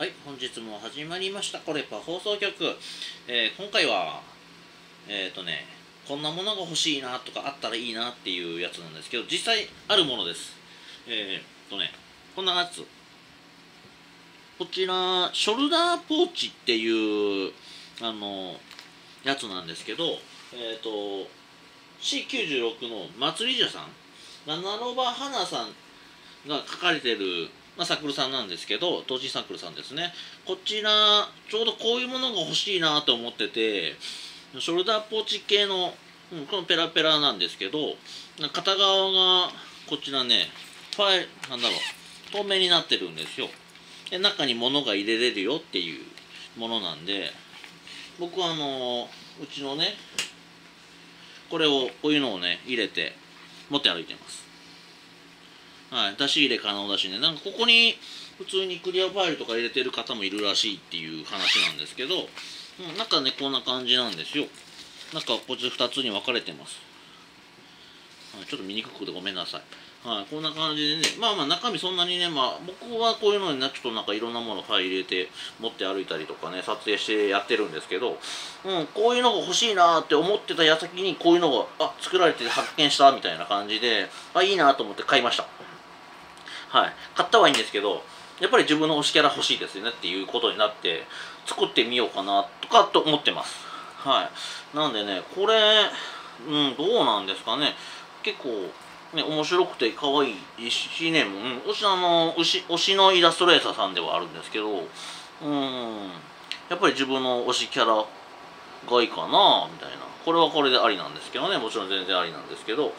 はい、本日も始まりました、コレパ放送局。えー今回は、えっ、とね、こんなものが欲しいなとかあったらいいなっていうやつなんですけど、実際あるものです。えっ、とね、こんなやつ。こちら、ショルダーポーチっていう、あの、やつなんですけど、えっ、と、C96 の祭りじゃさん、ナナロバ花さんが書かれてる、まあ、サークルさんなんですけど東神サークルさんですね。こちらちょうどこういうものが欲しいなと思っててショルダーポーチ系の、うん、このペラペラなんですけど片側がこちらねファイルなんだろう透明になってるんですよ。で中に物が入れれるよっていうものなんで僕はあのうちのねこれをこういうのをね入れて持って歩いてます。はい、出し入れ可能だしね、なんかここに普通にクリアファイルとか入れてる方もいるらしいっていう話なんですけど、うん、なんかね、こんな感じなんですよ。なんかこっち2つに分かれてます。はい、ちょっと見にくくてごめんなさい。はい、こんな感じでね、まあまあ中身そんなにね、まあ僕はこういうのになちょっとなんかいろんなものファイル入れて持って歩いたりとかね、撮影してやってるんですけど、うん、こういうのが欲しいなーって思ってた矢先にこういうのが、あ、作られて発見したみたいな感じで、あ、いいなと思って買いました。はい、買ったはいいんですけどやっぱり自分の推しキャラ欲しいですよねっていうことになって作ってみようかなとかと思ってます。はい。なんでねこれうんどうなんですかね。結構ね面白くて可愛いいしね、うん、推しあの推し推しのイラストレーターさんではあるんですけどうんやっぱり自分の推しキャラがいいかなみたいな。これはこれでありなんですけどね。もちろん全然ありなんですけど。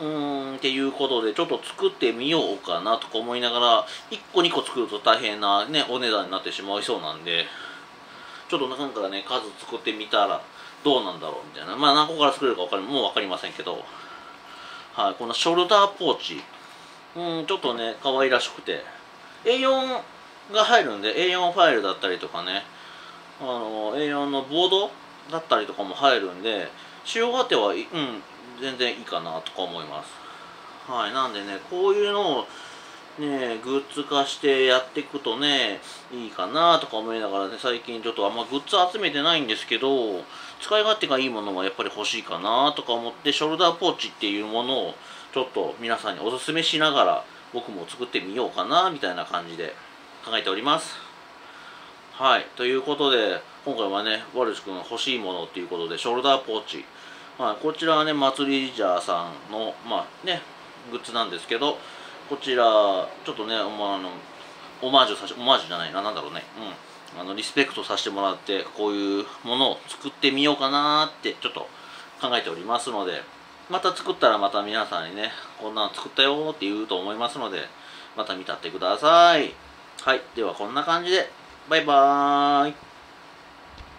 うーんっていうことでちょっと作ってみようかなとか思いながら1個2個作ると大変なねお値段になってしまいそうなんでちょっと中からね数作ってみたらどうなんだろうみたいな。まあ何個から作れるか分かりもう分かりませんけど。はいこのショルダーポーチ。うんちょっとね可愛らしくて。A4 が入るんで A4 ファイルだったりとかね。あの A4 のボードだったりとかも入るんで使用勝手はうん全然いいかなとか思います。はいなんでねこういうのをねグッズ化してやっていくとねいいかなとか思いながらね最近ちょっとあんまグッズ集めてないんですけど使い勝手がいいものはやっぱり欲しいかなとか思ってショルダーポーチっていうものをちょっと皆さんにおすすめしながら僕も作ってみようかなみたいな感じで考えております。はいということで今回はねワルチ君欲しいものっていうことでショルダーポーチはい、こちらはね、祭りジャーさんの、まあね、グッズなんですけど、こちら、ちょっとね、まあ、あのオマージュさせオマージュじゃないな、なんだろうね、うん、あのリスペクトさせてもらって、こういうものを作ってみようかなって、ちょっと考えておりますので、また作ったらまた皆さんにね、こんなの作ったよって言うと思いますので、また見たってください。はい、ではこんな感じで、バイバーイ。